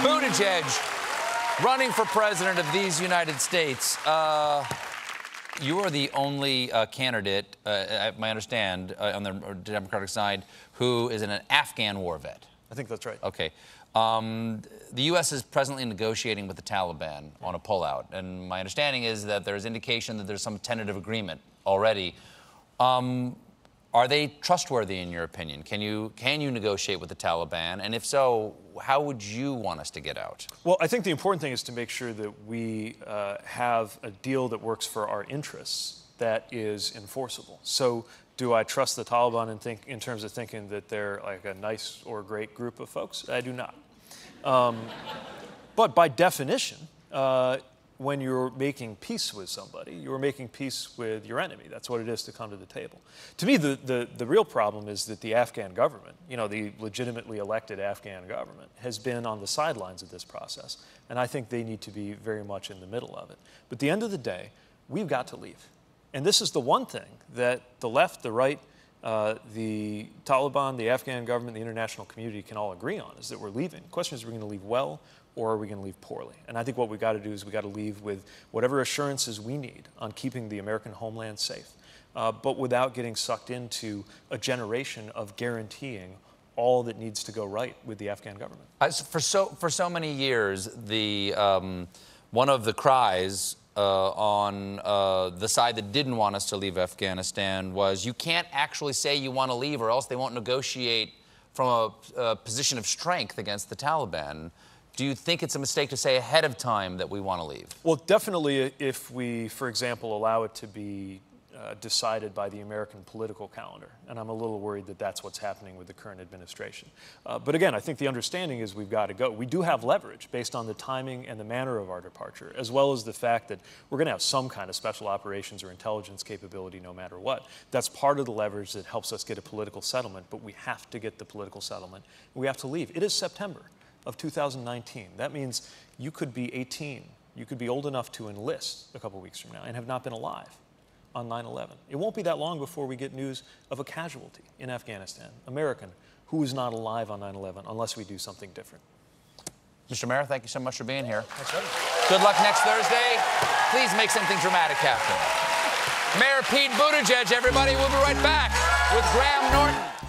Buttigieg, running for president of these United States. Uh, you are the only uh, candidate, uh, I understand, uh, on the Democratic side, who is an Afghan war vet. I think that's right. Okay. Um, the U.S. is presently negotiating with the Taliban on a pullout, and my understanding is that there's indication that there's some tentative agreement already. Um, are they trustworthy in your opinion? Can you can you negotiate with the Taliban? And if so, how would you want us to get out? Well, I think the important thing is to make sure that we uh, have a deal that works for our interests that is enforceable. So, do I trust the Taliban in, think, in terms of thinking that they're like a nice or great group of folks? I do not. Um, but by definition, uh, when you're making peace with somebody, you're making peace with your enemy. That's what it is to come to the table. To me, the, the, the real problem is that the Afghan government, you know, the legitimately elected Afghan government, has been on the sidelines of this process. And I think they need to be very much in the middle of it. But at the end of the day, we've got to leave. And this is the one thing that the left, the right, uh, the Taliban, the Afghan government, the international community can all agree on is that we're leaving. The question is, are we going to leave well or are we going to leave poorly? And I think what we've got to do is we've got to leave with whatever assurances we need on keeping the American homeland safe, uh, but without getting sucked into a generation of guaranteeing all that needs to go right with the Afghan government. Uh, for, so, for so many years, the, um, one of the cries uh, on uh, the side that didn't want us to leave Afghanistan was you can't actually say you want to leave or else they won't negotiate from a, a position of strength against the Taliban. Do you think it's a mistake to say ahead of time that we want to leave? Well, definitely if we, for example, allow it to be uh, decided by the American political calendar. And I'm a little worried that that's what's happening with the current administration. Uh, but again, I think the understanding is we've got to go. We do have leverage based on the timing and the manner of our departure, as well as the fact that we're going to have some kind of special operations or intelligence capability no matter what. That's part of the leverage that helps us get a political settlement, but we have to get the political settlement. We have to leave. It is September of 2019. That means you could be 18. You could be old enough to enlist a couple weeks from now and have not been alive on 9 11. It won't be that long before we get news of a casualty in Afghanistan, American, who is not alive on 9 11 unless we do something different. Mr. Mayor, thank you so much for being here. Good luck next Thursday. Please make something dramatic happen. Mayor Pete Buttigieg, everybody. We'll be right back with Graham Norton.